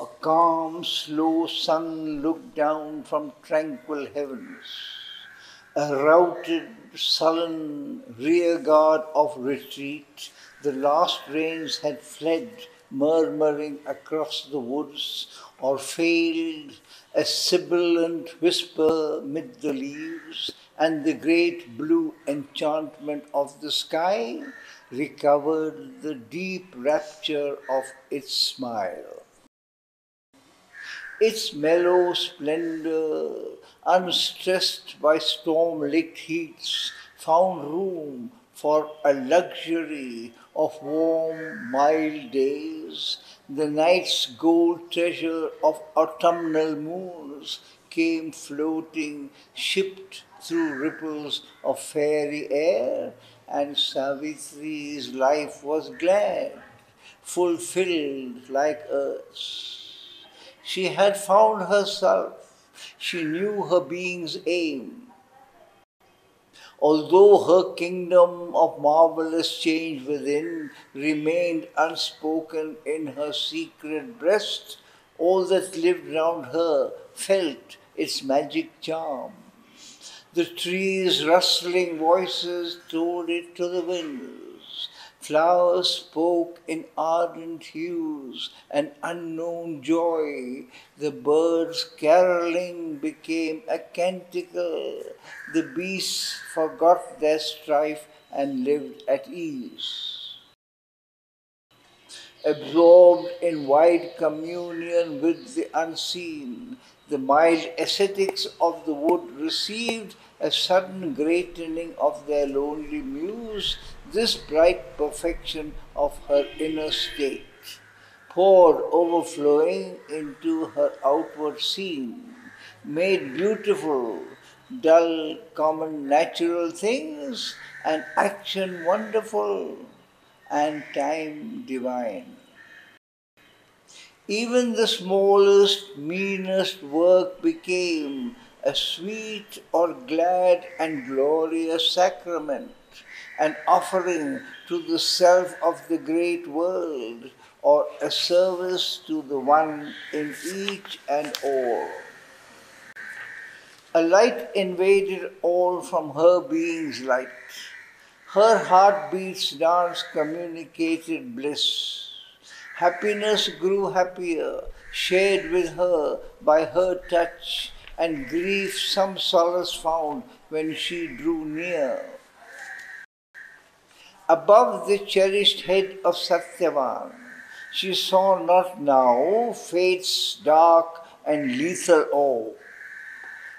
A calm, slow sun looked down from tranquil heavens. A routed, sullen rearguard of retreat, the last rains had fled, murmuring across the woods, or failed, a sibilant whisper mid the leaves, and the great blue enchantment of the sky recovered the deep rapture of its smile. Its mellow splendor, unstressed by storm lit heats, found room for a luxury of warm, mild days. The night's gold treasure of autumnal moons came floating, shipped through ripples of fairy air, and Savitri's life was glad, fulfilled like earth's. She had found herself. She knew her being's aim. Although her kingdom of marvelous change within remained unspoken in her secret breast, all that lived round her felt its magic charm. The trees' rustling voices told it to the winds. Flowers spoke in ardent hues and unknown joy. The birds caroling became a canticle. The beasts forgot their strife and lived at ease. Absorbed in wide communion with the unseen, the mild ascetics of the wood received a sudden greatening of their lonely muse, this bright perfection of her inner state, poured overflowing into her outward scene, made beautiful dull, common, natural things, and action wonderful, and time divine. Even the smallest, meanest work became a sweet or glad and glorious sacrament, an offering to the self of the great world, or a service to the one in each and all. A light invaded all from her being's light. Her heartbeat's dance communicated bliss. Happiness grew happier, shared with her by her touch and grief some solace found when she drew near. Above the cherished head of Satyavan, she saw not now fate's dark and lethal orb,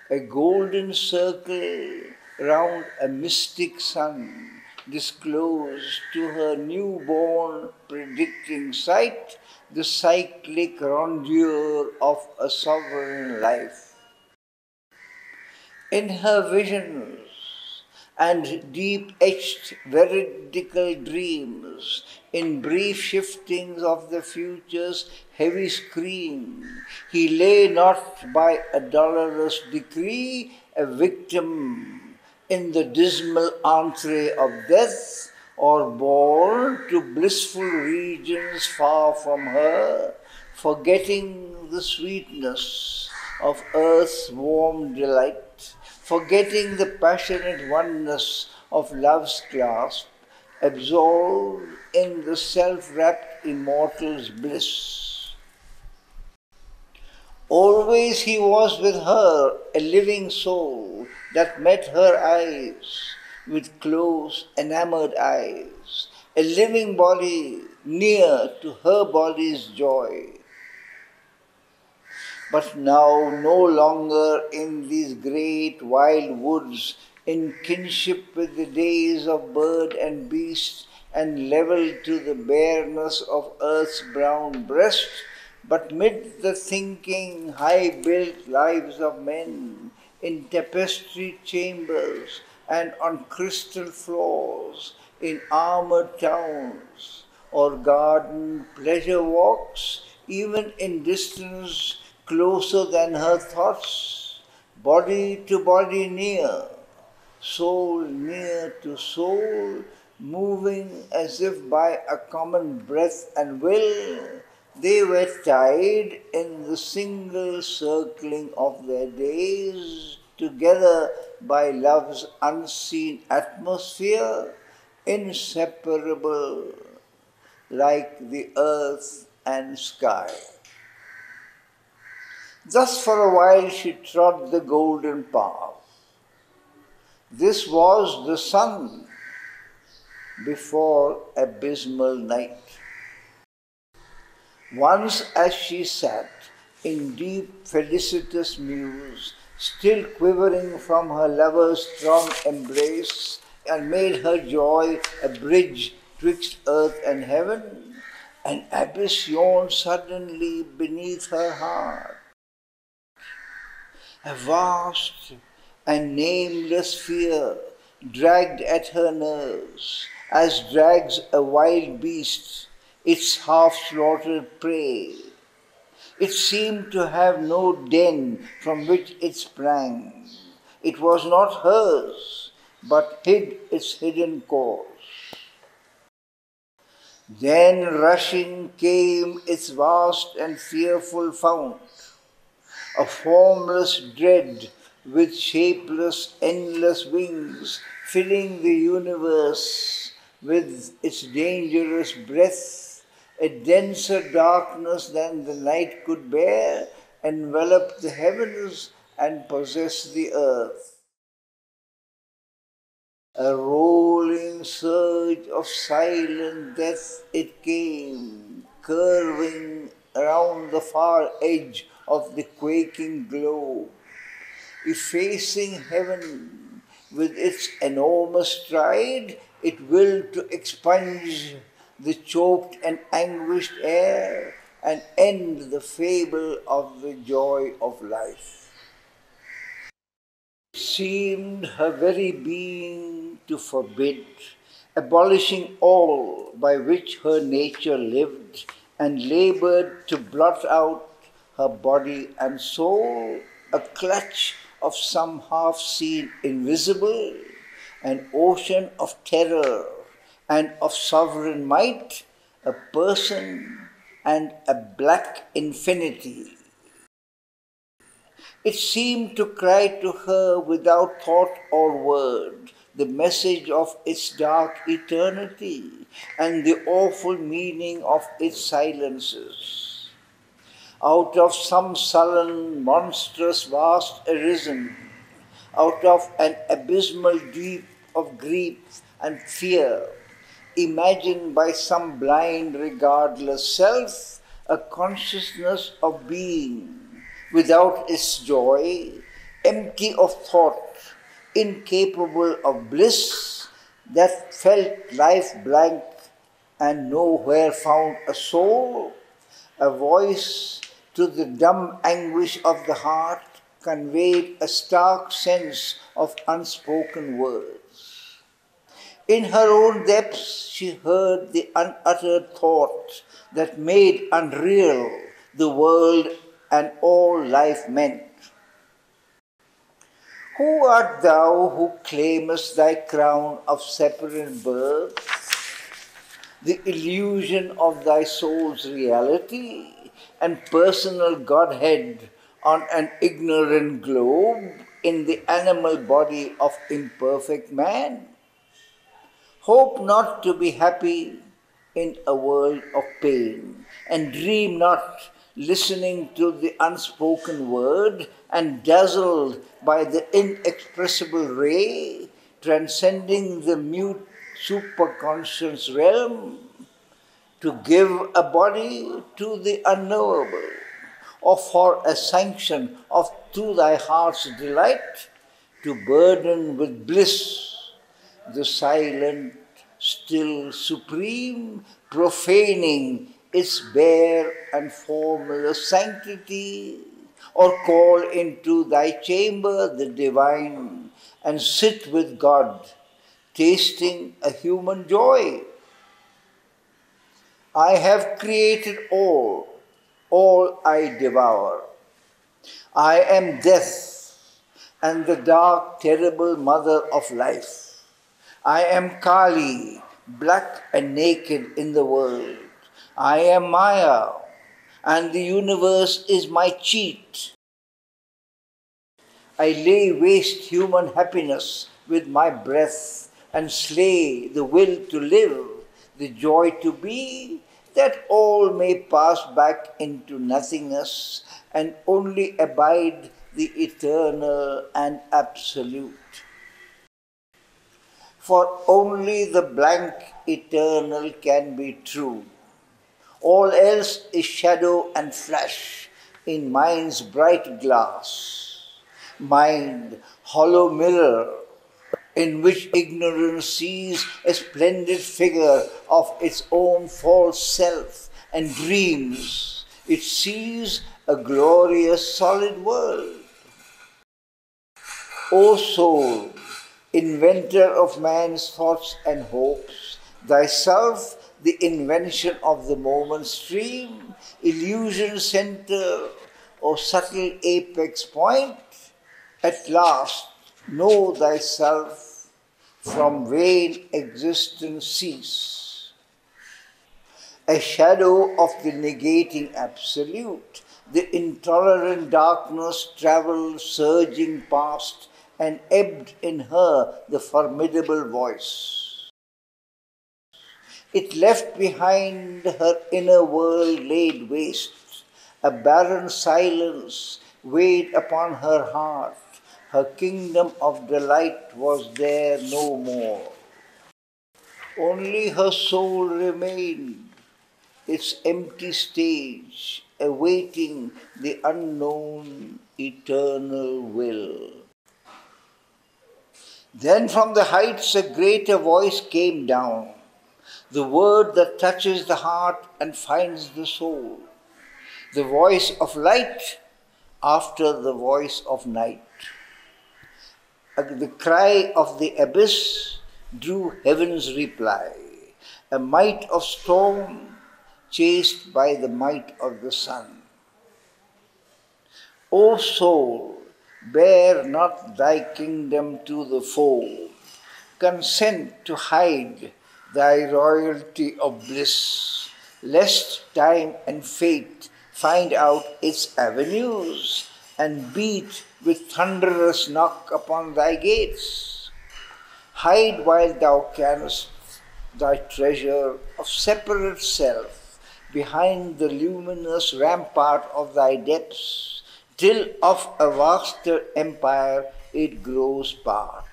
a golden circle round a mystic sun disclosed to her newborn predicting sight the cyclic rondure of a sovereign life. In her visions and deep etched veridical dreams, in brief shiftings of the future's heavy screen, he lay not by a dolorous decree, a victim in the dismal antre of death, or borne to blissful regions far from her, forgetting the sweetness of earth's warm delight forgetting the passionate oneness of love's clasp, absorbed in the self wrapped immortal's bliss. Always he was with her, a living soul that met her eyes with close, enamored eyes, a living body near to her body's joy but now no longer in these great wild woods, in kinship with the days of bird and beast, and level to the bareness of earth's brown breast, but mid the thinking, high built lives of men, in tapestry chambers and on crystal floors, in armored towns, or garden pleasure walks, even in distance closer than her thoughts, body to body near, soul near to soul, moving as if by a common breath and will, They were tied in the single circling of their days together by love's unseen atmosphere, inseparable like the earth and sky. Thus, for a while, she trod the golden path. This was the sun before abysmal night. Once, as she sat in deep felicitous muse, still quivering from her lover's strong embrace, and made her joy a bridge twixt earth and heaven, an abyss yawned suddenly beneath her heart. A vast and nameless fear dragged at her nerves, as drags a wild beast its half slaughtered prey. It seemed to have no den from which it sprang. It was not hers, but hid its hidden cause. Then rushing came its vast and fearful fount, a formless dread with shapeless, endless wings, filling the universe with its dangerous breath, a denser darkness than the night could bear, enveloped the heavens and possessed the earth. A rolling surge of silent death it came, curving around the far edge of the quaking globe effacing heaven with its enormous stride, it willed to expunge the choked and anguished air and end the fable of the joy of life. It seemed her very being to forbid, abolishing all by which her nature lived, and labored to blot out her body and soul, a clutch of some half seen invisible, an ocean of terror and of sovereign might, a person and a black infinity. It seemed to cry to her without thought or word the message of its dark eternity and the awful meaning of its silences. Out of some sullen, monstrous vast arisen, out of an abysmal deep of grief and fear, imagined by some blind, regardless self, a consciousness of being without its joy, empty of thought, incapable of bliss, that felt life blank and nowhere found a soul, a voice to the dumb anguish of the heart conveyed a stark sense of unspoken words. In her own depths, she heard the unuttered thought that made unreal the world and all life meant. Who art thou who claimest thy crown of separate birth, the illusion of thy soul's reality? and personal Godhead on an ignorant globe in the animal body of imperfect man. Hope not to be happy in a world of pain, and dream not listening to the unspoken word and dazzled by the inexpressible ray transcending the mute superconscious realm to give a body to the unknowable, or for a sanction of to thy heart's delight, to burden with bliss the silent, still, supreme, profaning its bare and formless sanctity, or call into thy chamber the divine and sit with God, tasting a human joy I have created all, all I devour. I am death and the dark, terrible mother of life. I am Kali, black and naked in the world. I am Maya, and the universe is my cheat. I lay waste human happiness with my breath and slay the will to live, the joy to be, that all may pass back into nothingness and only abide the eternal and absolute. For only the blank eternal can be true. All else is shadow and flash in mind's bright glass. Mind, hollow mirror, in which ignorance sees a splendid figure of its own false self and dreams. It sees a glorious solid world. O soul, inventor of man's thoughts and hopes, thyself the invention of the moment stream, illusion center, or subtle apex point, at last know thyself from vain existence cease. A shadow of the negating absolute, the intolerant darkness travelled surging past and ebbed in her the formidable voice. It left behind her inner world laid waste, a barren silence weighed upon her heart her kingdom of delight was there no more. Only her soul remained, its empty stage, awaiting the unknown eternal will. Then from the heights a greater voice came down, the word that touches the heart and finds the soul, the voice of light after the voice of night. The cry of the abyss drew heaven's reply, a might of storm chased by the might of the sun. O soul, bear not thy kingdom to the foe, consent to hide thy royalty of bliss, lest time and fate find out its avenues and beat with thunderous knock upon thy gates. Hide while thou canst thy treasure of separate self behind the luminous rampart of thy depths, till of a vaster empire it grows part.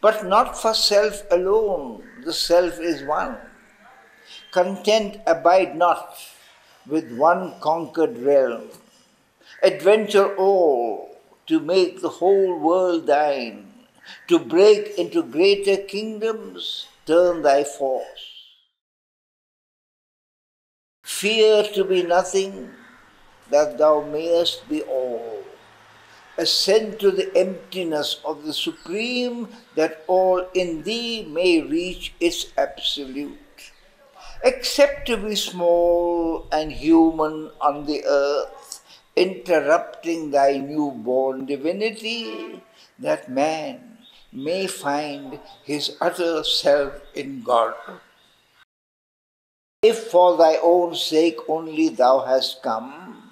But not for self alone, the self is one. Content abide not with one conquered realm adventure all to make the whole world thine, to break into greater kingdoms, turn thy force. Fear to be nothing, that thou mayest be all. Ascend to the emptiness of the Supreme, that all in thee may reach its absolute. Accept to be small and human on the earth, interrupting thy newborn divinity, that man may find his utter self in God. If for thy own sake only thou hast come,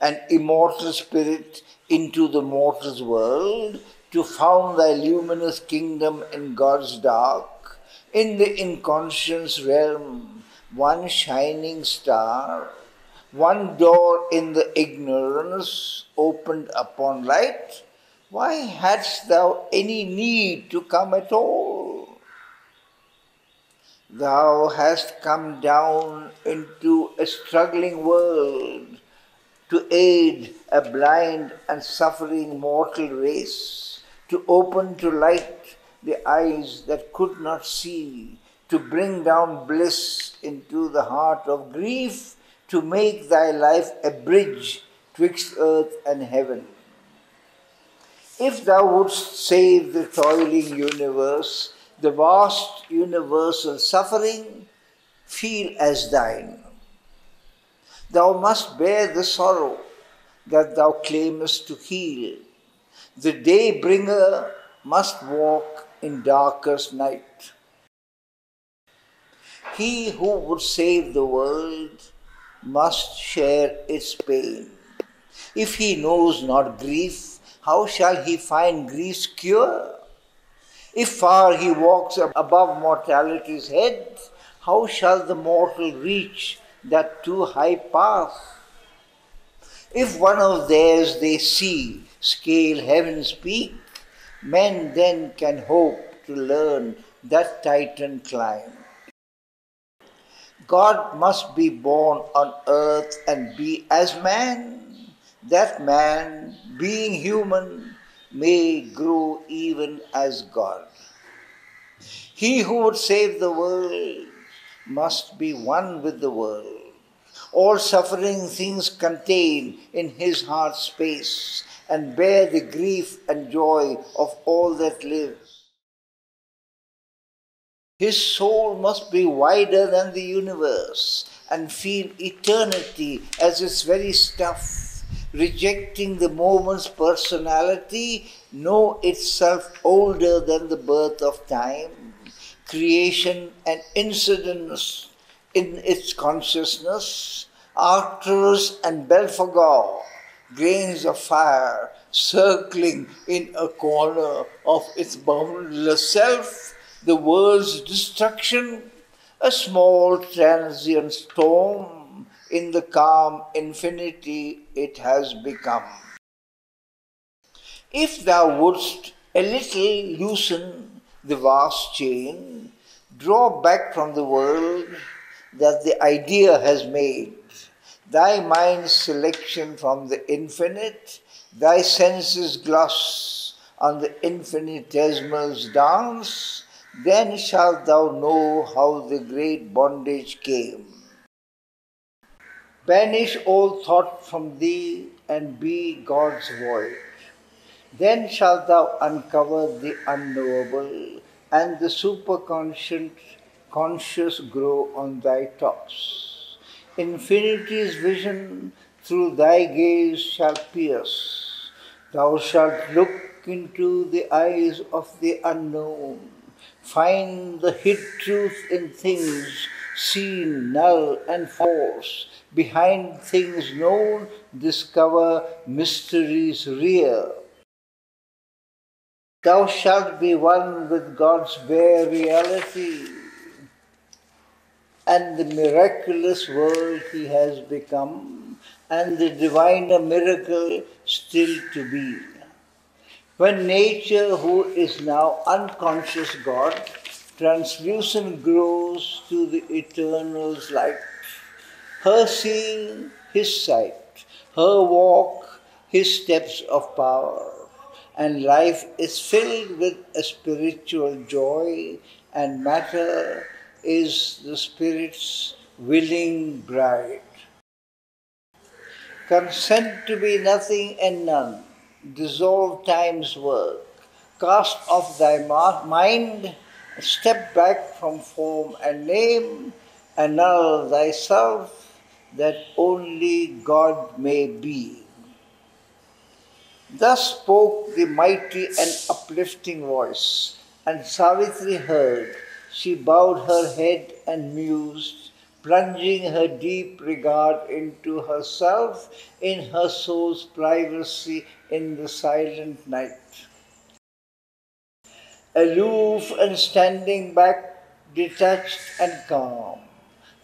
an immortal spirit into the mortal's world, to found thy luminous kingdom in God's dark, in the inconscious realm, one shining star, one door in the ignorance opened upon light, why hadst thou any need to come at all? Thou hast come down into a struggling world to aid a blind and suffering mortal race, to open to light the eyes that could not see, to bring down bliss into the heart of grief to make thy life a bridge twixt earth and heaven. If thou wouldst save the toiling universe, the vast universal suffering, feel as thine. Thou must bear the sorrow that thou claimest to heal. The day bringer must walk in darkest night. He who would save the world must share its pain. If he knows not grief, how shall he find grief's cure? If far he walks above mortality's head, how shall the mortal reach that too high path? If one of theirs they see scale heaven's peak, men then can hope to learn that Titan climb. God must be born on earth and be as man, that man, being human, may grow even as God. He who would save the world must be one with the world. All suffering things contain in his heart space and bear the grief and joy of all that live. His soul must be wider than the universe and feel eternity as its very stuff, rejecting the moment's personality, know itself older than the birth of time, creation and incidence in its consciousness, Arcturus and Belphegor, grains of fire circling in a corner of its boundless self, the world's destruction, a small transient storm in the calm infinity it has become. If thou wouldst a little loosen the vast chain, draw back from the world that the idea has made, thy mind's selection from the infinite, thy senses gloss on the infinitesimal's dance, then shalt thou know how the great bondage came. Banish all thought from thee and be God's void. Then shalt thou uncover the unknowable, and the superconscious conscious grow on thy tops. Infinity's vision through thy gaze shall pierce. Thou shalt look into the eyes of the unknown Find the hid truth in things seen, null, and false. Behind things known, discover mysteries real. Thou shalt be one with God's bare reality and the miraculous world He has become, and the diviner miracle still to be. When nature, who is now unconscious God, translucent grows to the eternal's light, her seeing his sight, her walk his steps of power, and life is filled with a spiritual joy, and matter is the Spirit's willing bride. Consent to be nothing and none dissolve time's work. Cast off thy mind, step back from form and name, annul thyself that only God may be. Thus spoke the mighty and uplifting voice, and Savitri heard. She bowed her head and mused, plunging her deep regard into herself in her soul's privacy in the silent night. Aloof and standing back, detached and calm,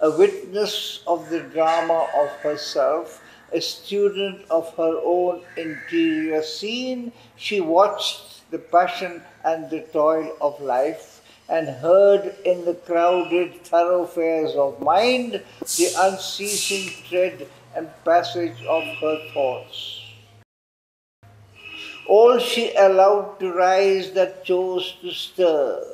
a witness of the drama of herself, a student of her own interior scene, she watched the passion and the toil of life and heard in the crowded thoroughfares of mind the unceasing tread and passage of her thoughts. All she allowed to rise that chose to stir,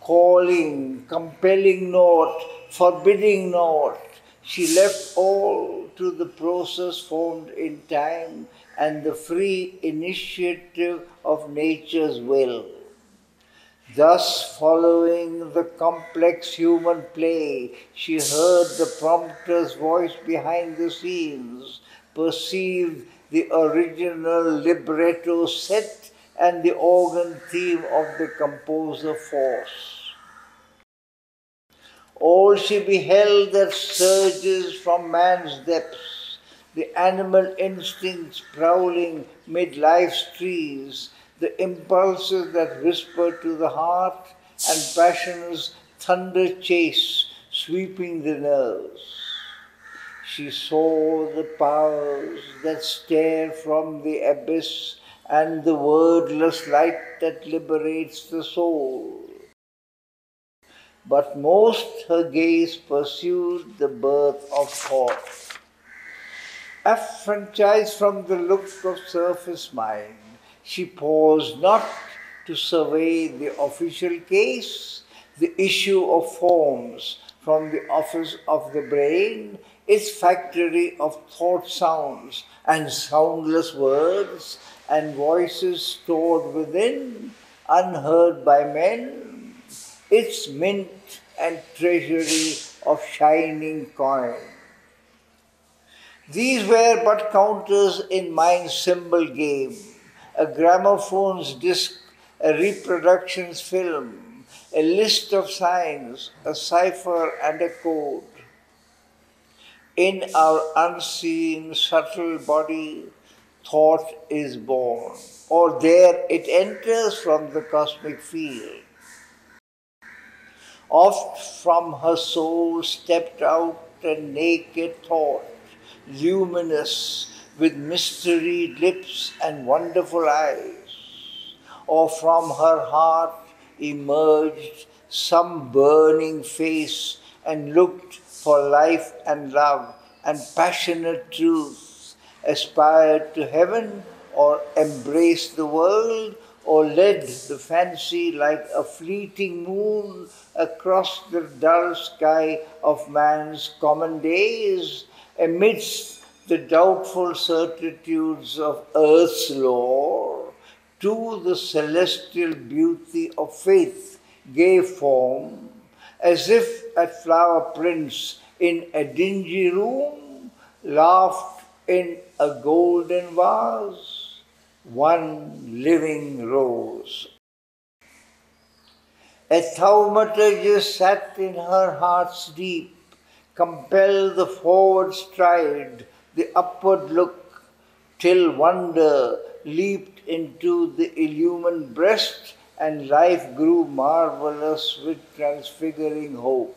calling, compelling naught, forbidding naught, she left all to the process formed in time and the free initiative of nature's will. Thus, following the complex human play, she heard the prompter's voice behind the scenes, perceived the original libretto set and the organ theme of the composer force. All she beheld that surges from man's depths, the animal instincts prowling mid life's trees, the impulses that whisper to the heart, and passion's thunder chase sweeping the nerves. She saw the powers that stare from the abyss and the wordless light that liberates the soul. But most her gaze pursued the birth of thought. Affranchised from the look of surface mind, she paused not to survey the official case, the issue of forms from the office of the brain, its factory of thought sounds and soundless words and voices stored within, unheard by men, its mint and treasury of shining coin. These were but counters in mind's symbol game, a gramophone's disc, a reproduction's film, a list of signs, a cipher and a code. In our unseen, subtle body, thought is born, or there it enters from the cosmic field. Oft from her soul stepped out a naked thought, luminous with mystery lips and wonderful eyes, or from her heart emerged some burning face and looked for life and love and passionate truth aspired to heaven or embraced the world or led the fancy like a fleeting moon across the dull sky of man's common days amidst the doubtful certitudes of earth's lore to the celestial beauty of faith gave form as if at flower prints in a dingy room laughed in a golden vase, one living rose. A thaumaturgist sat in her heart's deep, compelled the forward stride, the upward look, till wonder leaped into the illumined breast and life grew marvelous with transfiguring hope.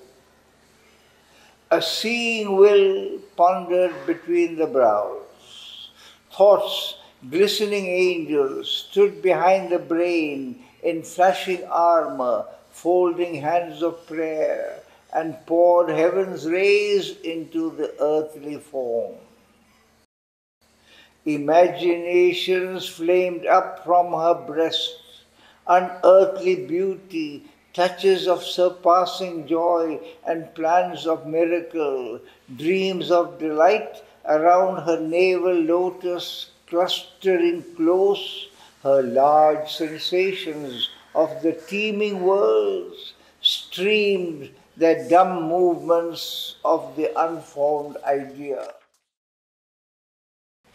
A seeing will pondered between the brows. Thoughts, glistening angels, stood behind the brain in flashing armor, folding hands of prayer, and poured heaven's rays into the earthly form. Imaginations flamed up from her breast, unearthly beauty touches of surpassing joy and plans of miracle, dreams of delight around her navel lotus clustering close, her large sensations of the teeming worlds streamed their dumb movements of the unformed idea.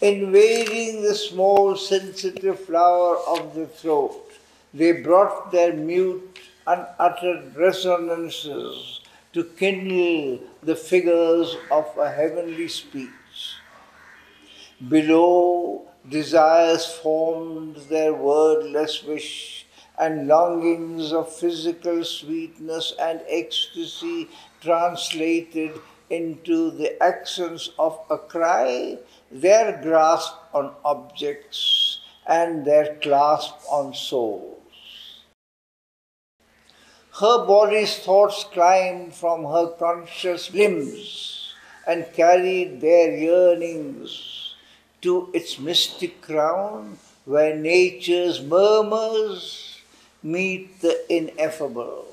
Invading the small sensitive flower of the throat, they brought their mute unuttered resonances to kindle the figures of a heavenly speech. Below, desires formed their wordless wish, and longings of physical sweetness and ecstasy translated into the accents of a cry, their grasp on objects and their clasp on souls. Her body's thoughts climbed from her conscious limbs and carried their yearnings to its mystic crown where nature's murmurs meet the ineffable.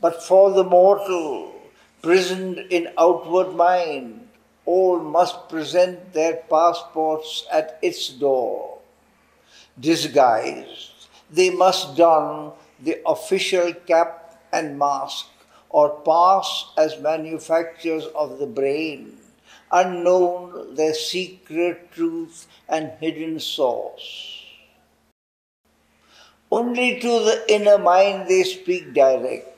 But for the mortal, prisoned in outward mind, all must present their passports at its door. Disguised, they must don the official cap and mask or pass as manufacturers of the brain, unknown their secret truth and hidden source. Only to the inner mind they speak direct,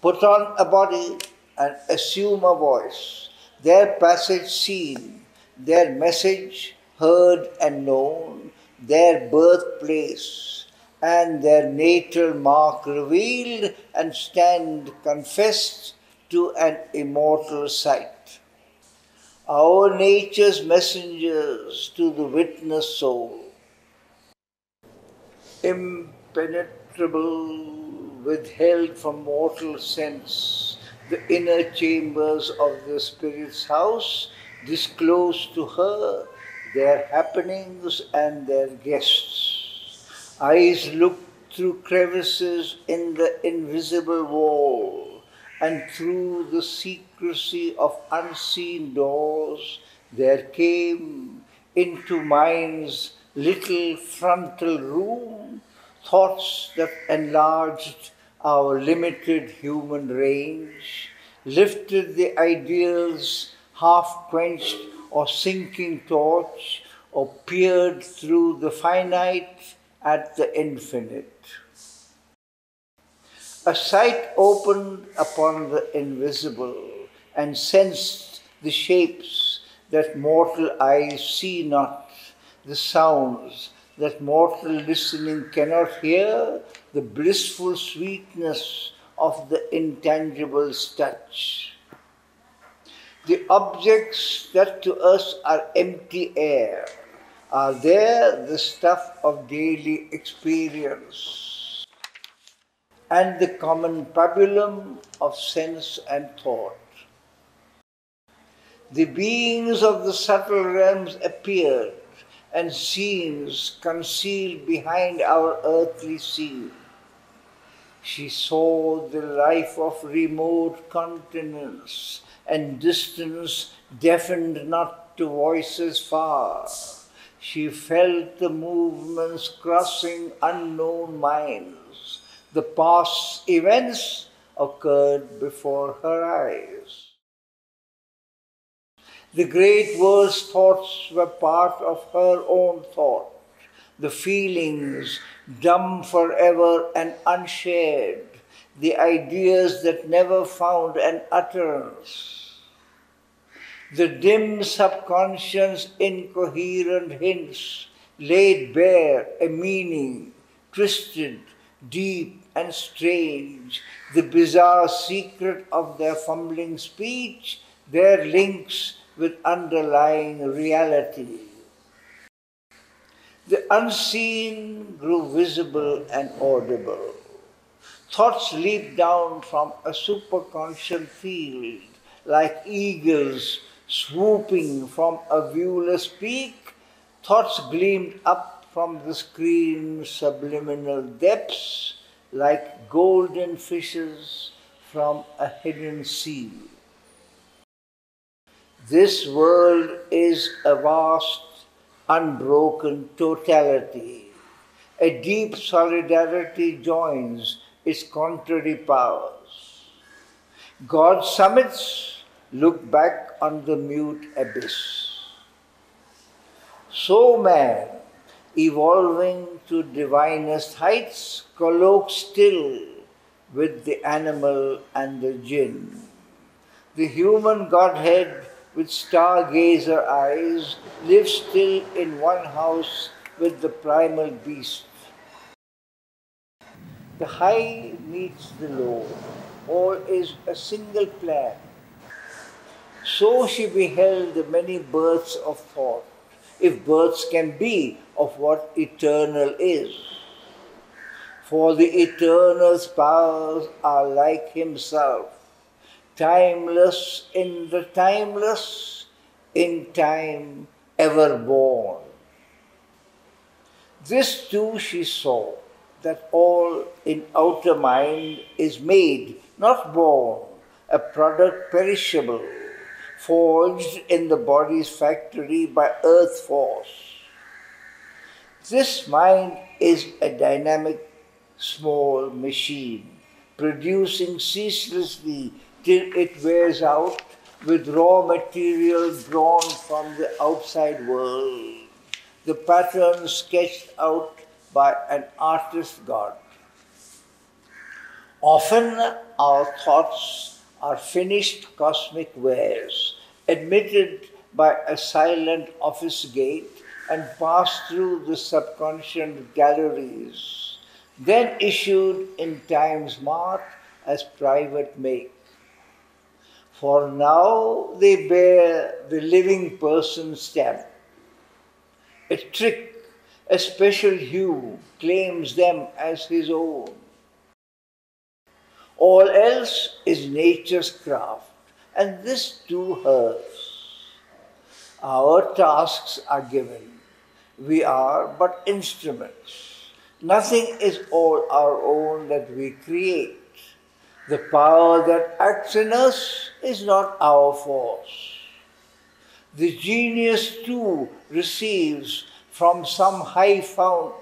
put on a body and assume a voice, their passage seen, their message heard and known, their birthplace and their natal mark revealed and stand confessed to an immortal sight. Our nature's messengers to the witness soul, impenetrable, withheld from mortal sense, the inner chambers of the Spirit's house disclose to her their happenings and their guests. Eyes look through crevices in the invisible wall, and through the secrecy of unseen doors, there came into mind's little frontal room thoughts that enlarged our limited human range, lifted the ideals half quenched or sinking torch, or peered through the finite at the infinite. A sight opened upon the invisible and sensed the shapes that mortal eyes see not, the sounds that mortal listening cannot hear, the blissful sweetness of the intangible's touch. The objects that to us are empty air are there the stuff of daily experience and the common pabulum of sense and thought. The beings of the subtle realms appeared and scenes concealed behind our earthly scene. She saw the life of remote continents and distance deafened not to voices far. She felt the movements crossing unknown minds. The past events occurred before her eyes. The great world's thoughts were part of her own thought. The feelings, dumb forever and unshared, the ideas that never found an utterance. The dim subconscious incoherent hints laid bare a meaning, twisted, deep, and strange, the bizarre secret of their fumbling speech, their links with underlying reality. The unseen grew visible and audible. Thoughts leaped down from a superconscious field like eagles swooping from a viewless peak. Thoughts gleamed up from the screen's subliminal depths like golden fishes from a hidden sea. This world is a vast, unbroken totality. A deep solidarity joins its contrary powers. God's summits look back on the mute abyss. So man, evolving to divinest heights, colloques still with the animal and the jinn. The human Godhead with stargazer eyes lives still in one house with the primal beast the high meets the low, all is a single plan. So she beheld the many births of thought, if births can be of what eternal is. For the eternal's powers are like himself, timeless in the timeless, in time ever born. This too she saw that all in outer mind is made, not born, a product perishable, forged in the body's factory by earth force. This mind is a dynamic small machine, producing ceaselessly till it wears out with raw material drawn from the outside world, the pattern sketched out by an artist god. Often our thoughts are finished cosmic wares, admitted by a silent office gate and passed through the subconscious galleries, then issued in time's mark as private make. For now they bear the living person stamp. A trick, a special hue claims them as his own. All else is nature's craft, and this too hers. Our tasks are given. We are but instruments. Nothing is all our own that we create. The power that acts in us is not our force. The genius too receives from some high fount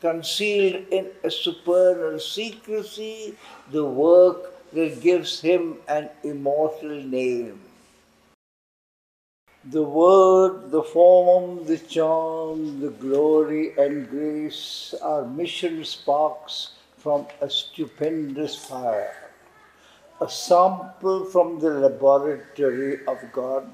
concealed in a supernal secrecy the work that gives him an immortal name. The word, the form, the charm, the glory and grace are mission sparks from a stupendous fire a sample from the laboratory of God,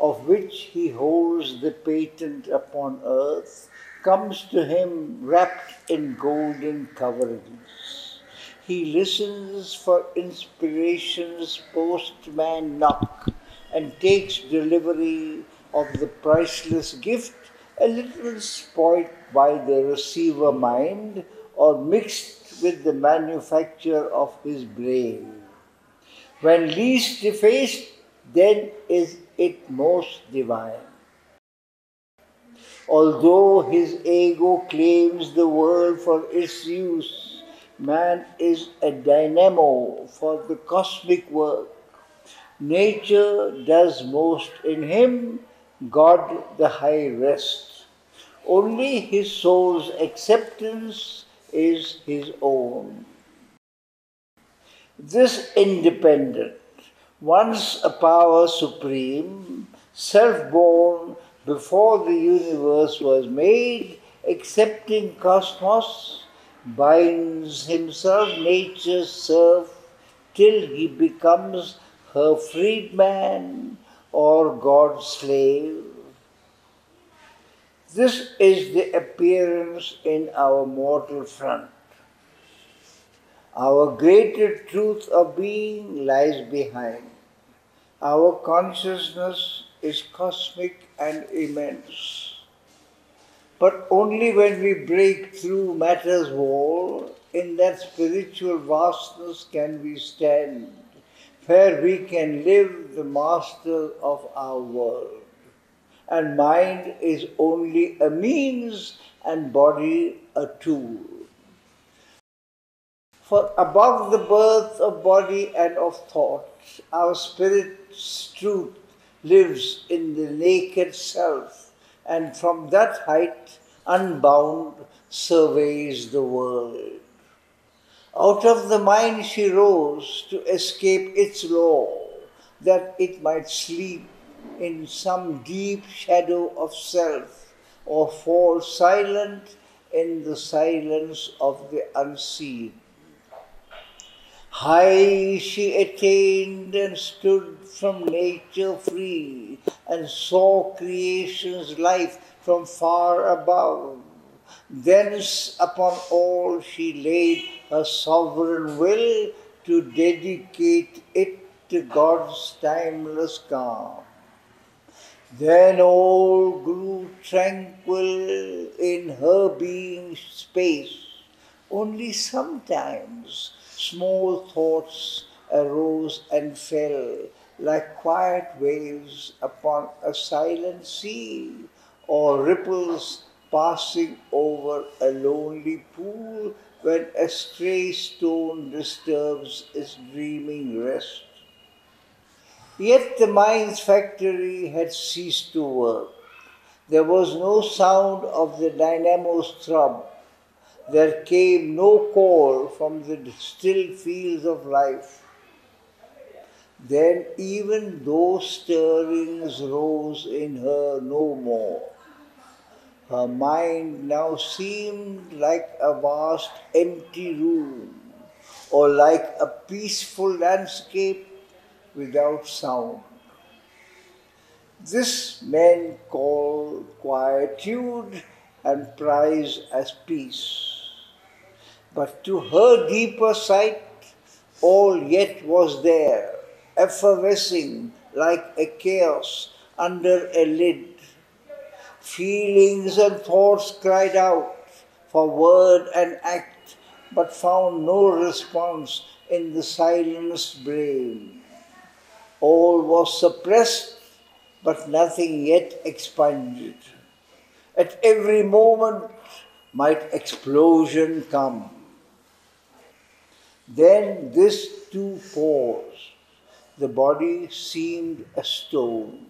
of which he holds the patent upon earth, comes to him wrapped in golden coverings. He listens for inspiration's postman knock and takes delivery of the priceless gift, a little spoilt by the receiver mind or mixed with the manufacture of his brain. When least defaced, then is it most divine. Although his ego claims the world for its use, man is a dynamo for the cosmic work. Nature does most in him, God the high rest. Only his soul's acceptance is his own. This independent, once a power supreme, self born before the universe was made, accepting cosmos, binds himself nature's serf till he becomes her freedman or God's slave. This is the appearance in our mortal front. Our greater truth of being lies behind. Our consciousness is cosmic and immense. But only when we break through matter's wall, in that spiritual vastness can we stand, where we can live the master of our world. And mind is only a means and body a tool. Above the birth of body and of thought, our spirit's truth lives in the naked self, and from that height, unbound, surveys the world. Out of the mind she rose to escape its law, that it might sleep in some deep shadow of self, or fall silent in the silence of the unseen. High she attained and stood from nature free, and saw creation's life from far above. Thence upon all she laid her sovereign will to dedicate it to God's timeless calm. Then all grew tranquil in her being space, only sometimes small thoughts arose and fell like quiet waves upon a silent sea, or ripples passing over a lonely pool when a stray stone disturbs its dreaming rest. Yet the mind's factory had ceased to work. There was no sound of the dynamo's throb there came no call from the still fields of life. Then even those stirrings rose in her no more. Her mind now seemed like a vast empty room, or like a peaceful landscape without sound. This men call quietude and prize as peace. But to her deeper sight, all yet was there, effervescing like a chaos under a lid. Feelings and thoughts cried out for word and act, but found no response in the silenced brain. All was suppressed but nothing yet expunged. At every moment might explosion come. Then this too paused. The body seemed a stone.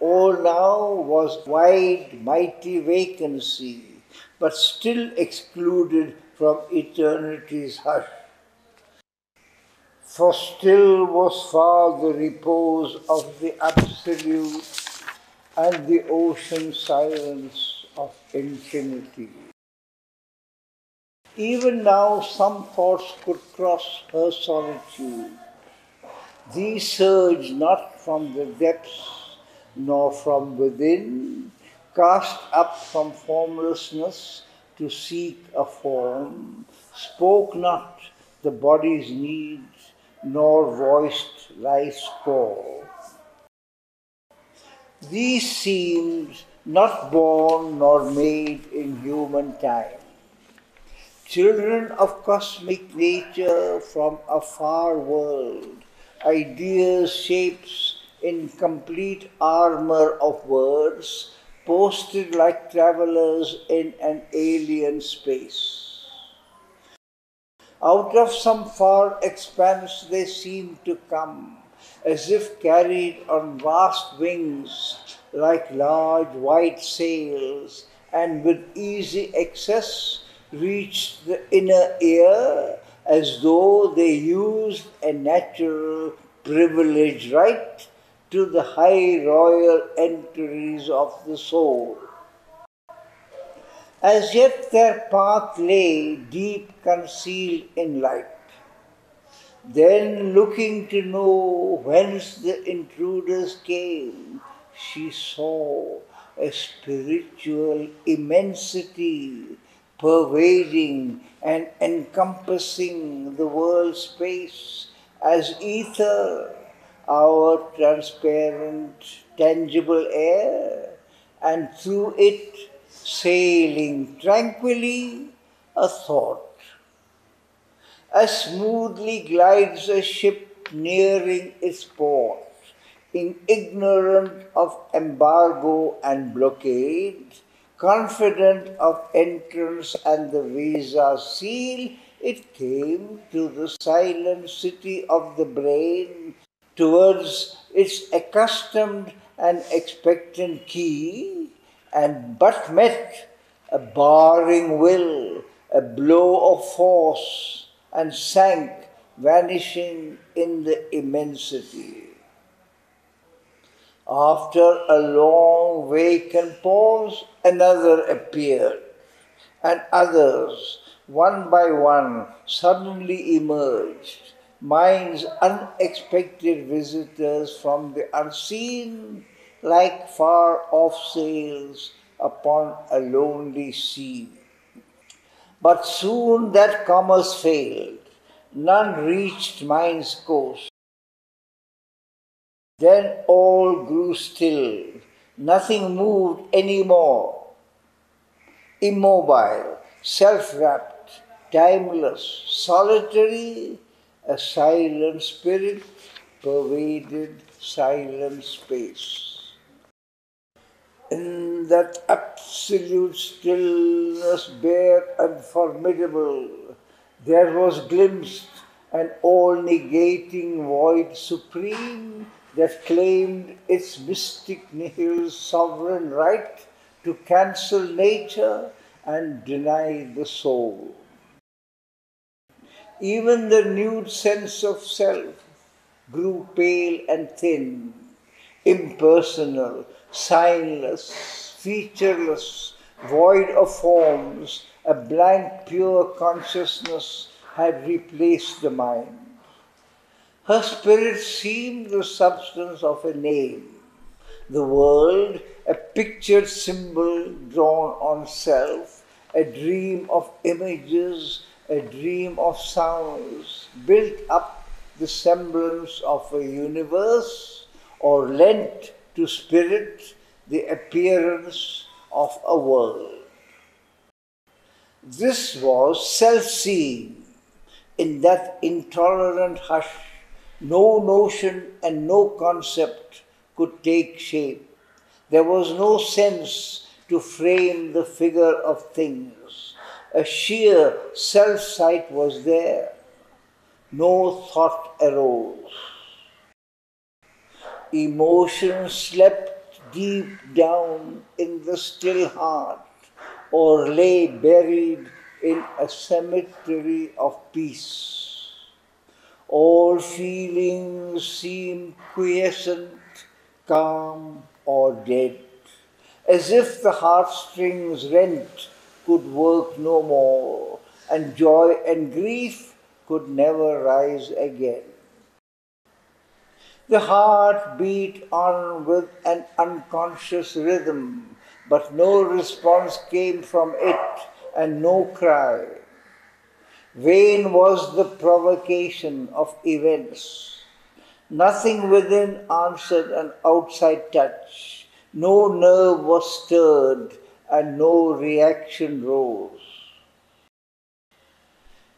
All now was wide, mighty vacancy, but still excluded from eternity's hush for still was far the repose of the Absolute and the ocean silence of infinity. Even now, some thoughts could cross her solitude. These surge not from the depths nor from within, cast up from formlessness to seek a form, spoke not the body's needs nor voiced life's call. These seemed not born nor made in human time. Children of cosmic nature from a far world, ideas, shapes in complete armor of words, posted like travelers in an alien space. Out of some far expanse they seem to come, as if carried on vast wings, like large white sails, and with easy access reach the inner ear, as though they used a natural privilege right to the high royal entries of the soul. As yet their path lay deep concealed in light. Then, looking to know whence the intruders came, she saw a spiritual immensity pervading and encompassing the world space as ether, our transparent, tangible air, and through it sailing tranquilly a thought. As smoothly glides a ship nearing its port, in ignorant of embargo and blockade, confident of entrance and the visa seal, it came to the silent city of the brain, towards its accustomed and expectant quay, and but met a barring will, a blow of force, and sank, vanishing in the immensity. After a long vacant pause, another appeared, and others, one by one, suddenly emerged, minds unexpected visitors from the unseen like far off sails upon a lonely sea. But soon that commerce failed, none reached mine's coast. Then all grew still, nothing moved any more. Immobile, self wrapped, timeless, solitary, a silent spirit pervaded silent space in that absolute stillness bare and formidable, there was glimpsed an all negating void supreme that claimed its mystic nihil sovereign right to cancel nature and deny the soul. Even the nude sense of self grew pale and thin, impersonal, signless, featureless, void of forms, a blank, pure consciousness had replaced the mind. Her spirit seemed the substance of a name, the world, a pictured symbol drawn on self, a dream of images, a dream of sounds, built up the semblance of a universe, or lent to spirit the appearance of a world. This was self seeing in that intolerant hush. No notion and no concept could take shape. There was no sense to frame the figure of things. A sheer self sight was there. No thought arose. Emotion slept deep down in the still heart or lay buried in a cemetery of peace. All feelings seemed quiescent, calm, or dead, as if the heartstrings rent could work no more, and joy and grief could never rise again. The heart beat on with an unconscious rhythm but no response came from it and no cry. Vain was the provocation of events. Nothing within answered an outside touch. No nerve was stirred and no reaction rose.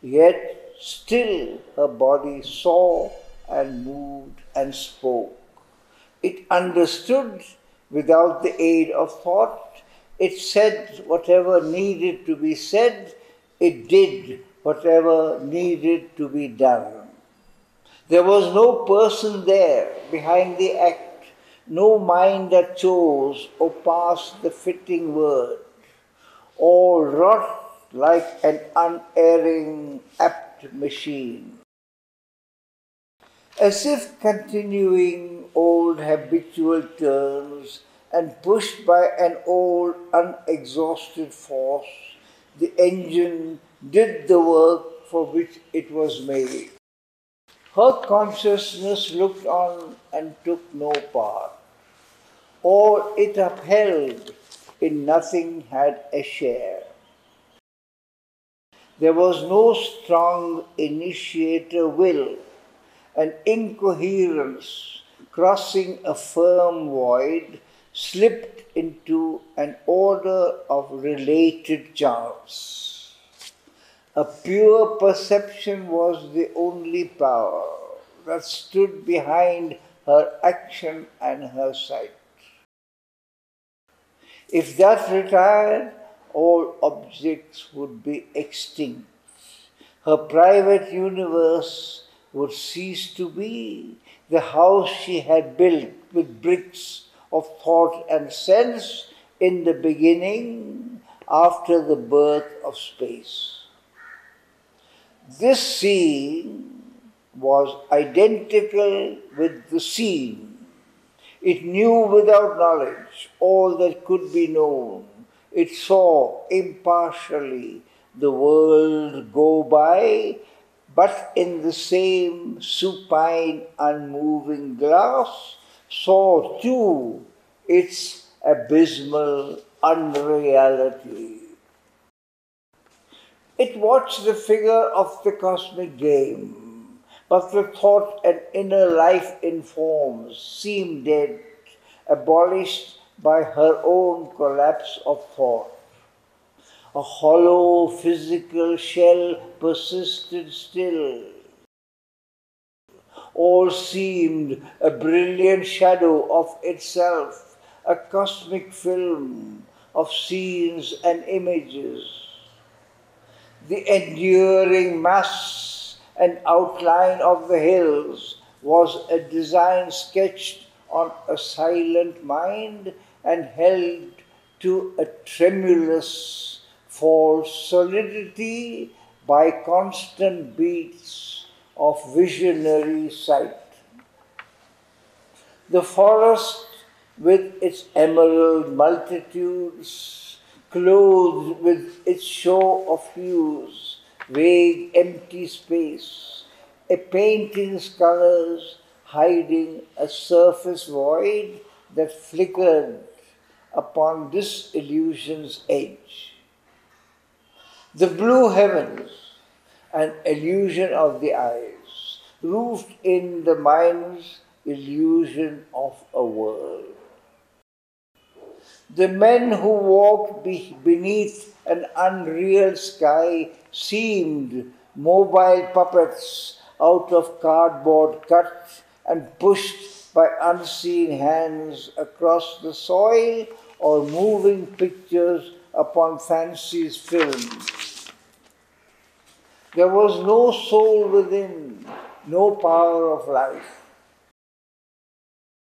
Yet still her body saw and moved and spoke. It understood without the aid of thought. It said whatever needed to be said, it did whatever needed to be done. There was no person there behind the act, no mind that chose or passed the fitting word. All wrought like an unerring, apt machine. As if continuing old habitual turns and pushed by an old unexhausted force, the engine did the work for which it was made. Her consciousness looked on and took no part. All it upheld, in nothing had a share. There was no strong initiator will, an incoherence crossing a firm void, slipped into an order of related chance. A pure perception was the only power that stood behind her action and her sight. If that retired, all objects would be extinct. Her private universe would cease to be, the house she had built with bricks of thought and sense in the beginning after the birth of space. This seeing was identical with the seen. It knew without knowledge all that could be known. It saw impartially the world go by but in the same supine, unmoving glass, saw too its abysmal unreality. It watched the figure of the cosmic game, but the thought and inner life in forms seemed dead, abolished by her own collapse of thought. A hollow physical shell persisted still. All seemed a brilliant shadow of itself, a cosmic film of scenes and images. The enduring mass and outline of the hills was a design sketched on a silent mind and held to a tremulous false solidity by constant beats of visionary sight. The forest with its emerald multitudes, clothed with its show of hues, vague empty space, a painting's colors hiding a surface void that flickered upon this illusion's edge. The blue heavens, an illusion of the eyes, roofed in the mind's illusion of a world. The men who walked beneath an unreal sky seemed mobile puppets out of cardboard cut and pushed by unseen hands across the soil or moving pictures upon fancy's film. There was no soul within, no power of life.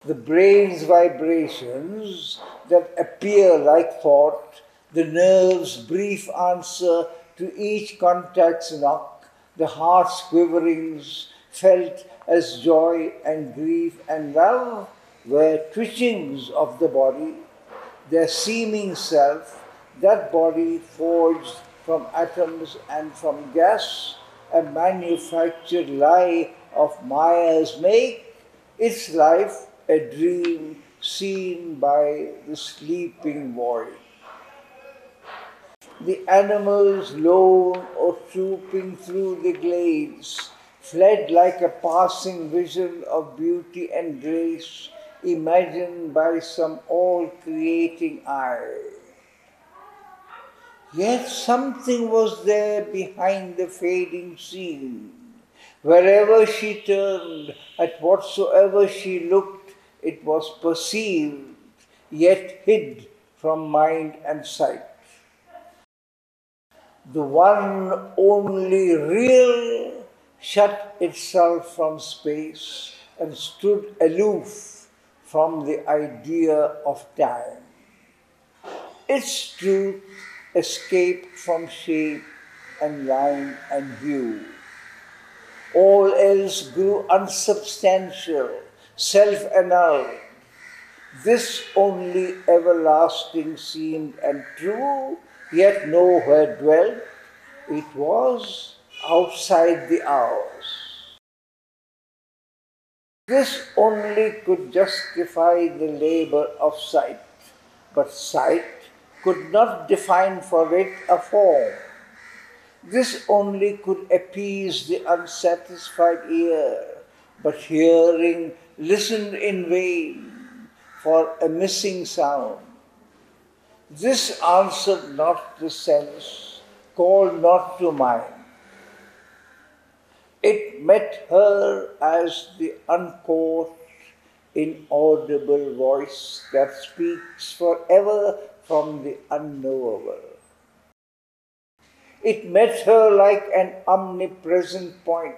The brain's vibrations that appear like thought, the nerve's brief answer to each contact's knock, the heart's quiverings felt as joy and grief and love were twitchings of the body, their seeming self, that body forged from atoms and from gas, a manufactured lie of Maya's make, its life a dream seen by the sleeping void. The animals lone or trooping through the glades fled like a passing vision of beauty and grace imagined by some all creating eye. Yet something was there behind the fading scene. Wherever she turned, at whatsoever she looked, it was perceived, yet hid from mind and sight. The one only real shut itself from space and stood aloof from the idea of time. Its truth escaped from shape and line and hue. All else grew unsubstantial self annulled. This only everlasting seemed and true, yet nowhere dwelt. It was outside the hours. This only could justify the labor of sight, but sight could not define for it a form. This only could appease the unsatisfied ear, but hearing listened in vain for a missing sound. This answered not the sense, called not to mind. It met her as the uncaught, inaudible voice that speaks forever from the unknowable. It met her like an omnipresent point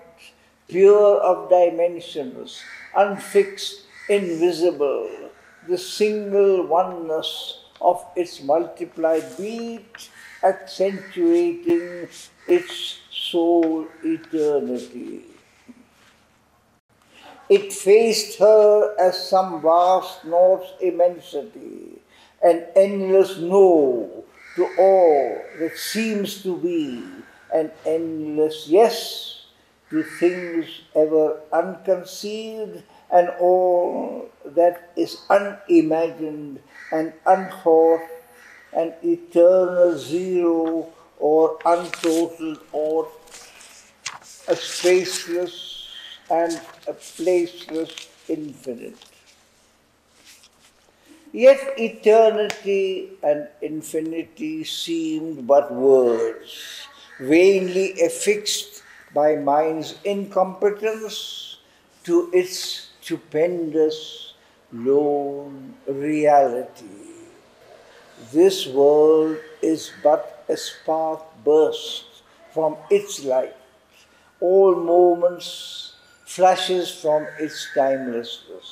pure of dimensions, unfixed, invisible, the single oneness of its multiplied beat, accentuating its sole eternity. It faced her as some vast north's immensity, an endless no to all that seems to be, an endless yes to things ever unconceived and all that is unimagined and unthought, an eternal zero or untotaled or a spaceless and a placeless infinite. Yet eternity and infinity seemed but words, vainly affixed by mind's incompetence to its stupendous lone reality. This world is but a spark burst from its light. All moments flashes from its timelessness.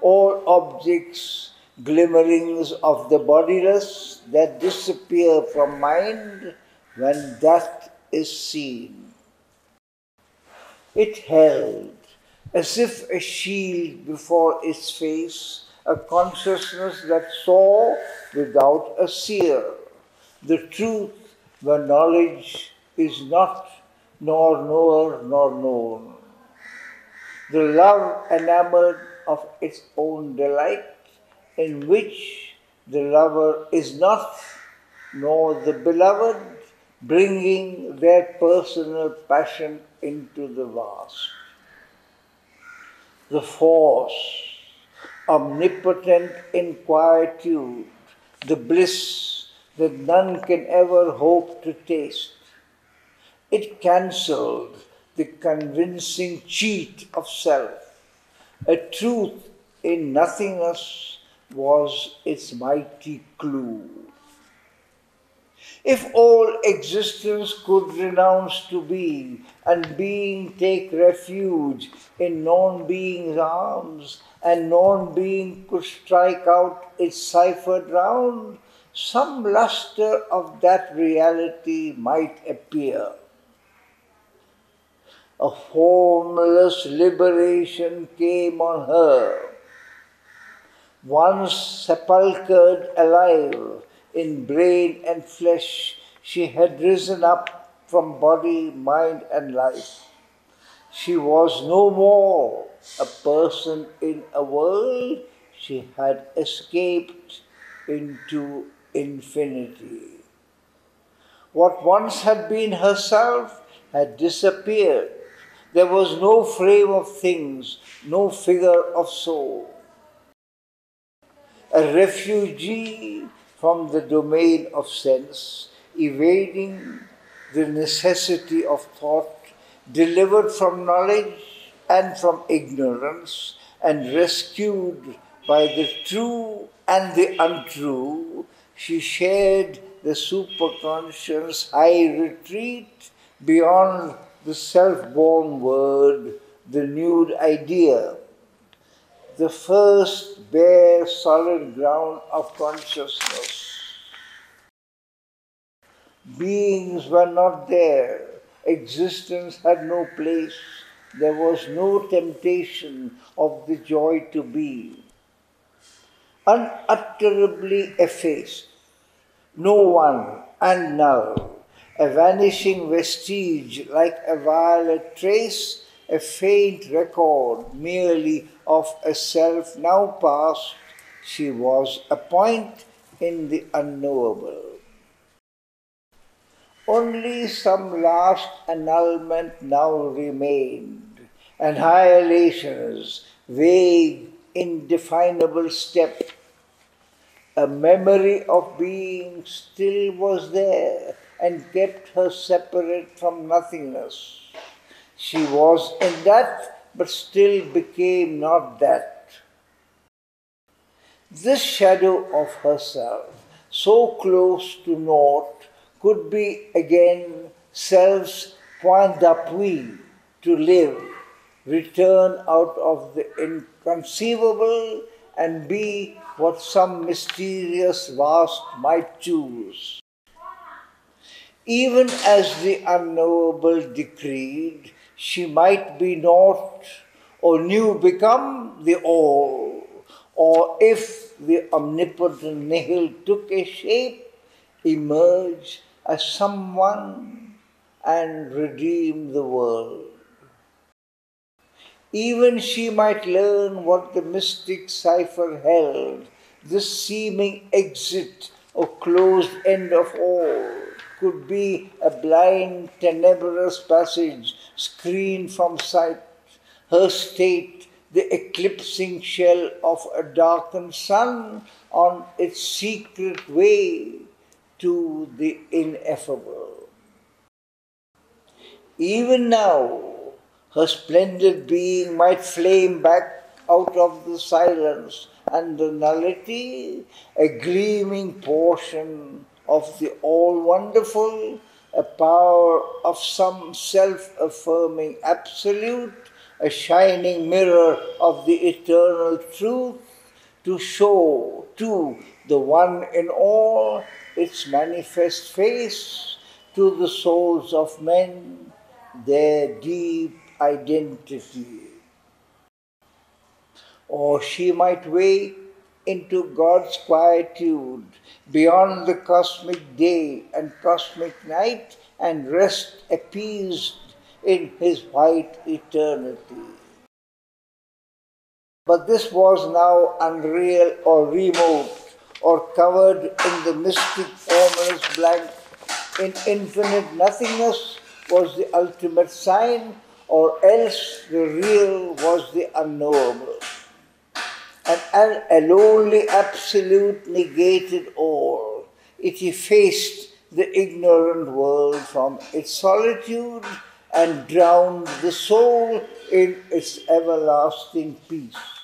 All objects glimmerings of the bodiless that disappear from mind when that is seen. It held, as if a shield before its face, a consciousness that saw without a seer, the truth where knowledge is not nor knower nor known. The love enamored of its own delight, in which the lover is not, nor the beloved, bringing their personal passion into the vast. The force, omnipotent inquietude, the bliss that none can ever hope to taste. It cancelled the convincing cheat of self. A truth in nothingness was its mighty clue. If all existence could renounce to be, and being take refuge in non being's arms, and non being could strike out its ciphered round, some luster of that reality might appear. A formless liberation came on her. Once sepulchred alive, in brain and flesh, she had risen up from body, mind, and life. She was no more a person in a world, she had escaped into infinity. What once had been herself had disappeared. There was no frame of things, no figure of soul. A refugee from the domain of sense, evading the necessity of thought, delivered from knowledge and from ignorance, and rescued by the true and the untrue, she shared the superconscious high retreat beyond the self born word, the nude idea the first bare solid ground of consciousness. Beings were not there, existence had no place, there was no temptation of the joy to be. Unutterably effaced, no one and null, a vanishing vestige like a violet trace a faint record merely of a self now past, she was a point in the unknowable. Only some last annulment now remained, annihilation's vague, indefinable step. A memory of being still was there and kept her separate from nothingness. She was in that, but still became not that. This shadow of herself, so close to naught, could be again self's point d'appui to live, return out of the inconceivable and be what some mysterious vast might choose. Even as the unknowable decreed, she might be not or new become the all, or if the omnipotent nihil took a shape, emerge as someone and redeem the world. Even she might learn what the mystic cipher held, this seeming exit or closed end of all could be a blind, tenebrous passage screened from sight. Her state, the eclipsing shell of a darkened sun on its secret way to the ineffable. Even now, her splendid being might flame back out of the silence and the nullity, a gleaming portion of the all wonderful, a power of some self affirming absolute, a shining mirror of the eternal truth, to show to the one in all its manifest face, to the souls of men their deep identity. Or she might wake into God's quietude beyond the cosmic day and cosmic night and rest appeased in his white eternity. But this was now unreal or remote or covered in the mystic formless blank. In infinite nothingness was the ultimate sign, or else the real was the unknowable. And a lonely absolute negated all. It effaced the ignorant world from its solitude and drowned the soul in its everlasting peace.